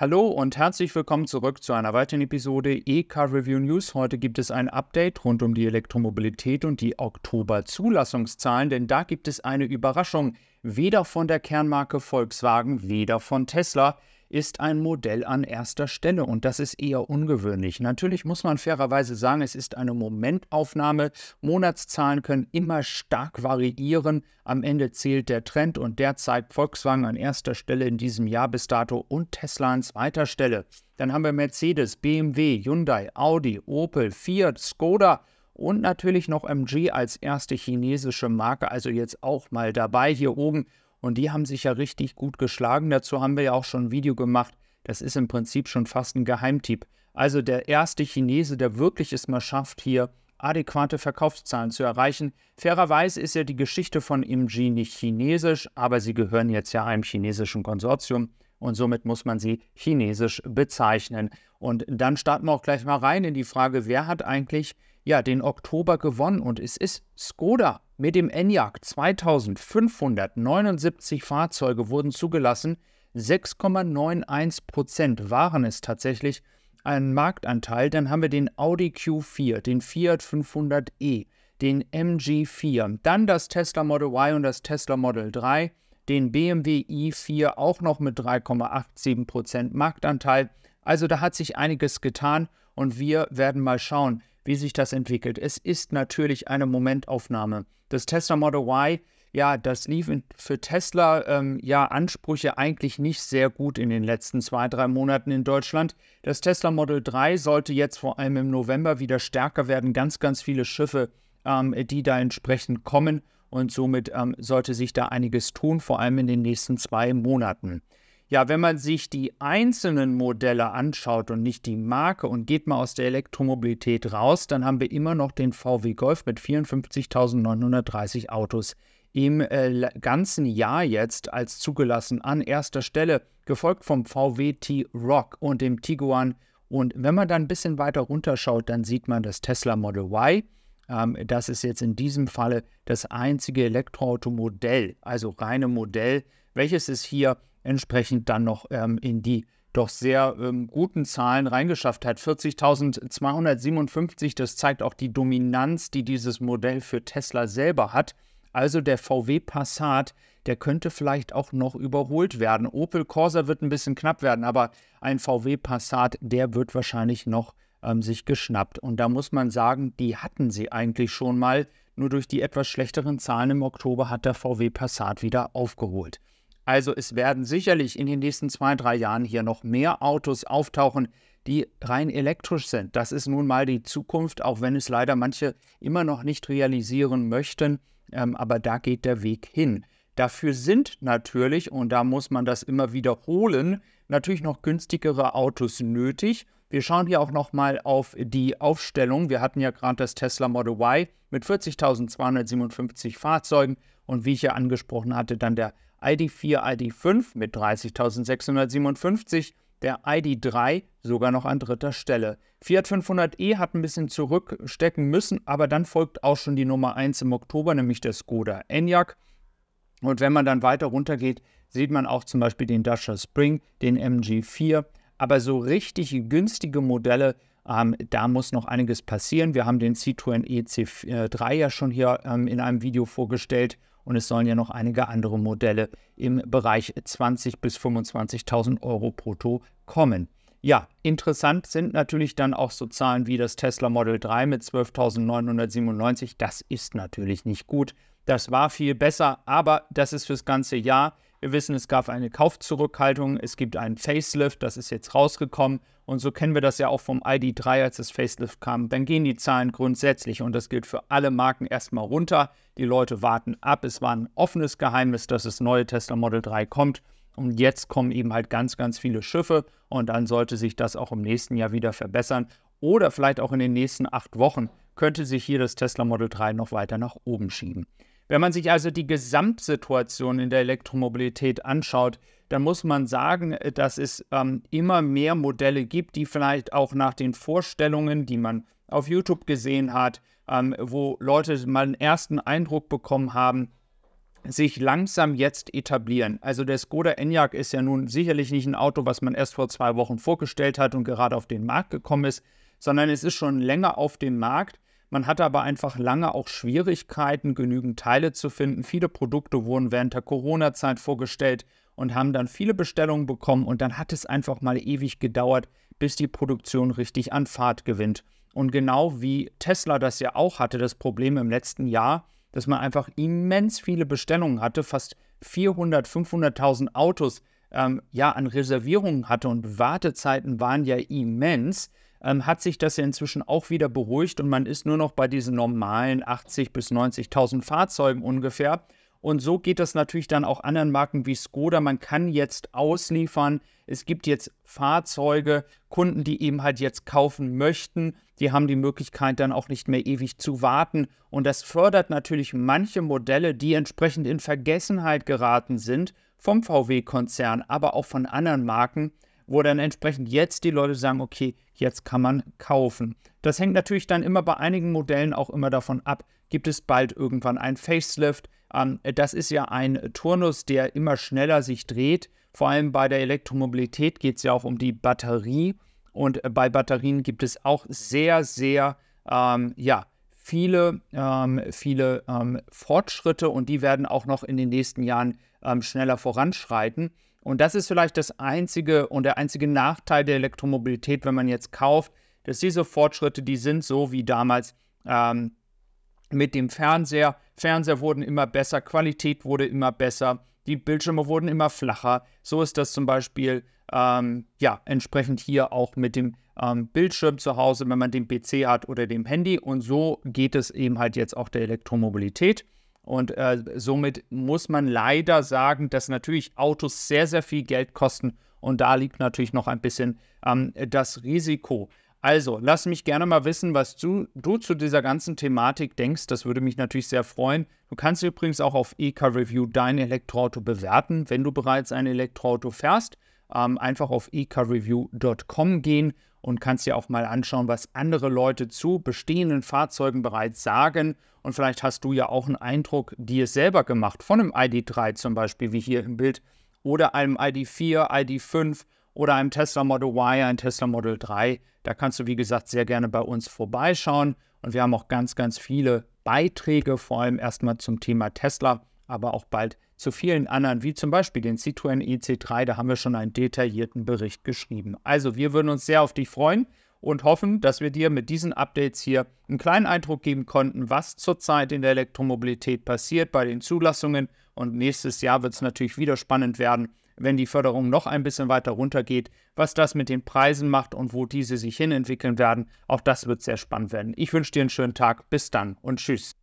Hallo und herzlich willkommen zurück zu einer weiteren Episode E-Car Review News. Heute gibt es ein Update rund um die Elektromobilität und die Oktober-Zulassungszahlen, denn da gibt es eine Überraschung. Weder von der Kernmarke Volkswagen, weder von Tesla ist ein Modell an erster Stelle und das ist eher ungewöhnlich. Natürlich muss man fairerweise sagen, es ist eine Momentaufnahme. Monatszahlen können immer stark variieren. Am Ende zählt der Trend und der zeigt Volkswagen an erster Stelle in diesem Jahr bis dato und Tesla an zweiter Stelle. Dann haben wir Mercedes, BMW, Hyundai, Audi, Opel, Fiat, Skoda und natürlich noch MG als erste chinesische Marke, also jetzt auch mal dabei hier oben. Und die haben sich ja richtig gut geschlagen. Dazu haben wir ja auch schon ein Video gemacht. Das ist im Prinzip schon fast ein Geheimtipp. Also der erste Chinese, der wirklich es mal schafft, hier adäquate Verkaufszahlen zu erreichen. Fairerweise ist ja die Geschichte von MG nicht chinesisch, aber sie gehören jetzt ja einem chinesischen Konsortium und somit muss man sie chinesisch bezeichnen. Und dann starten wir auch gleich mal rein in die Frage, wer hat eigentlich ja den Oktober gewonnen? Und es ist Skoda mit dem Enyaq 2579 Fahrzeuge wurden zugelassen, 6,91 Prozent waren es tatsächlich ein Marktanteil. Dann haben wir den Audi Q4, den Fiat 500e, den MG4, dann das Tesla Model Y und das Tesla Model 3, den BMW i4 auch noch mit 3,87 Prozent Marktanteil. Also da hat sich einiges getan und wir werden mal schauen, wie sich das entwickelt. Es ist natürlich eine Momentaufnahme. Das Tesla Model Y, ja, das lief für Tesla ähm, ja Ansprüche eigentlich nicht sehr gut in den letzten zwei, drei Monaten in Deutschland. Das Tesla Model 3 sollte jetzt vor allem im November wieder stärker werden. Ganz, ganz viele Schiffe, ähm, die da entsprechend kommen. Und somit ähm, sollte sich da einiges tun, vor allem in den nächsten zwei Monaten. Ja, wenn man sich die einzelnen Modelle anschaut und nicht die Marke und geht mal aus der Elektromobilität raus, dann haben wir immer noch den VW Golf mit 54.930 Autos im äh, ganzen Jahr jetzt als zugelassen an erster Stelle, gefolgt vom VW T-Rock und dem Tiguan. Und wenn man dann ein bisschen weiter runterschaut, dann sieht man das Tesla Model Y. Ähm, das ist jetzt in diesem Falle das einzige Elektroautomodell, also reine Modell, welches es hier entsprechend dann noch ähm, in die doch sehr ähm, guten Zahlen reingeschafft hat. 40.257, das zeigt auch die Dominanz, die dieses Modell für Tesla selber hat. Also der VW Passat, der könnte vielleicht auch noch überholt werden. Opel Corsa wird ein bisschen knapp werden, aber ein VW Passat, der wird wahrscheinlich noch ähm, sich geschnappt. Und da muss man sagen, die hatten sie eigentlich schon mal. Nur durch die etwas schlechteren Zahlen im Oktober hat der VW Passat wieder aufgeholt. Also es werden sicherlich in den nächsten zwei, drei Jahren hier noch mehr Autos auftauchen, die rein elektrisch sind. Das ist nun mal die Zukunft, auch wenn es leider manche immer noch nicht realisieren möchten. Ähm, aber da geht der Weg hin. Dafür sind natürlich, und da muss man das immer wiederholen, natürlich noch günstigere Autos nötig. Wir schauen hier auch nochmal auf die Aufstellung. Wir hatten ja gerade das Tesla Model Y mit 40.257 Fahrzeugen und wie ich ja angesprochen hatte, dann der ID4, ID5 mit 30.657, der ID3 sogar noch an dritter Stelle. Fiat 500e hat ein bisschen zurückstecken müssen, aber dann folgt auch schon die Nummer 1 im Oktober, nämlich der Skoda Enyaq. Und wenn man dann weiter runtergeht, sieht man auch zum Beispiel den Dacia Spring, den MG4. Aber so richtig günstige Modelle, ähm, da muss noch einiges passieren. Wir haben den Citroën EC3 ja schon hier ähm, in einem Video vorgestellt und es sollen ja noch einige andere Modelle im Bereich 20.000 bis 25.000 Euro brutto kommen. Ja, interessant sind natürlich dann auch so Zahlen wie das Tesla Model 3 mit 12.997. Das ist natürlich nicht gut. Das war viel besser, aber das ist fürs ganze Jahr. Wir wissen, es gab eine Kaufzurückhaltung, es gibt einen Facelift, das ist jetzt rausgekommen. Und so kennen wir das ja auch vom ID3, als das Facelift kam. Dann gehen die Zahlen grundsätzlich, und das gilt für alle Marken, erstmal runter. Die Leute warten ab. Es war ein offenes Geheimnis, dass das neue Tesla Model 3 kommt. Und jetzt kommen eben halt ganz, ganz viele Schiffe. Und dann sollte sich das auch im nächsten Jahr wieder verbessern. Oder vielleicht auch in den nächsten acht Wochen könnte sich hier das Tesla Model 3 noch weiter nach oben schieben. Wenn man sich also die Gesamtsituation in der Elektromobilität anschaut, dann muss man sagen, äh, dass es ähm, immer mehr Modelle gibt, die vielleicht auch nach den Vorstellungen, die man auf YouTube gesehen hat, ähm, wo Leute mal einen ersten Eindruck bekommen haben, sich langsam jetzt etablieren. Also der Skoda Enyaq ist ja nun sicherlich nicht ein Auto, was man erst vor zwei Wochen vorgestellt hat und gerade auf den Markt gekommen ist, sondern es ist schon länger auf dem Markt. Man hatte aber einfach lange auch Schwierigkeiten, genügend Teile zu finden. Viele Produkte wurden während der Corona-Zeit vorgestellt und haben dann viele Bestellungen bekommen und dann hat es einfach mal ewig gedauert, bis die Produktion richtig an Fahrt gewinnt. Und genau wie Tesla das ja auch hatte, das Problem im letzten Jahr, dass man einfach immens viele Bestellungen hatte, fast 400, 500.000 Autos ähm, ja an Reservierungen hatte und Wartezeiten waren ja immens, ähm, hat sich das ja inzwischen auch wieder beruhigt und man ist nur noch bei diesen normalen 80.000 bis 90.000 Fahrzeugen ungefähr. Und so geht das natürlich dann auch anderen Marken wie Skoda. Man kann jetzt ausliefern. Es gibt jetzt Fahrzeuge, Kunden, die eben halt jetzt kaufen möchten. Die haben die Möglichkeit dann auch nicht mehr ewig zu warten. Und das fördert natürlich manche Modelle, die entsprechend in Vergessenheit geraten sind vom VW-Konzern, aber auch von anderen Marken, wo dann entsprechend jetzt die Leute sagen, okay, jetzt kann man kaufen. Das hängt natürlich dann immer bei einigen Modellen auch immer davon ab, gibt es bald irgendwann ein Facelift, ähm, das ist ja ein Turnus, der immer schneller sich dreht. Vor allem bei der Elektromobilität geht es ja auch um die Batterie. Und äh, bei Batterien gibt es auch sehr, sehr, ähm, ja, viele, ähm, viele ähm, Fortschritte und die werden auch noch in den nächsten Jahren ähm, schneller voranschreiten. Und das ist vielleicht das einzige und der einzige Nachteil der Elektromobilität, wenn man jetzt kauft, dass diese Fortschritte, die sind so wie damals ähm, mit dem Fernseher. Fernseher wurden immer besser, Qualität wurde immer besser, die Bildschirme wurden immer flacher. So ist das zum Beispiel ähm, ja entsprechend hier auch mit dem ähm, Bildschirm zu Hause, wenn man den PC hat oder dem Handy. Und so geht es eben halt jetzt auch der Elektromobilität. Und äh, somit muss man leider sagen, dass natürlich Autos sehr, sehr viel Geld kosten. Und da liegt natürlich noch ein bisschen ähm, das Risiko. Also, lass mich gerne mal wissen, was du, du, zu dieser ganzen Thematik denkst. Das würde mich natürlich sehr freuen. Du kannst übrigens auch auf EK Review dein Elektroauto bewerten, wenn du bereits ein Elektroauto fährst. Ähm, einfach auf ekreview.com gehen und kannst dir auch mal anschauen, was andere Leute zu bestehenden Fahrzeugen bereits sagen. Und vielleicht hast du ja auch einen Eindruck dir selber gemacht von einem ID3 zum Beispiel, wie hier im Bild, oder einem ID4, ID5 oder einem Tesla Model Y, ein Tesla Model 3. Da kannst du, wie gesagt, sehr gerne bei uns vorbeischauen. Und wir haben auch ganz, ganz viele Beiträge, vor allem erstmal zum Thema Tesla, aber auch bald zu vielen anderen, wie zum Beispiel den Citroën EC3. Da haben wir schon einen detaillierten Bericht geschrieben. Also, wir würden uns sehr auf dich freuen und hoffen, dass wir dir mit diesen Updates hier einen kleinen Eindruck geben konnten, was zurzeit in der Elektromobilität passiert bei den Zulassungen. Und nächstes Jahr wird es natürlich wieder spannend werden, wenn die Förderung noch ein bisschen weiter runtergeht, was das mit den Preisen macht und wo diese sich hinentwickeln werden. Auch das wird sehr spannend werden. Ich wünsche dir einen schönen Tag. Bis dann und tschüss.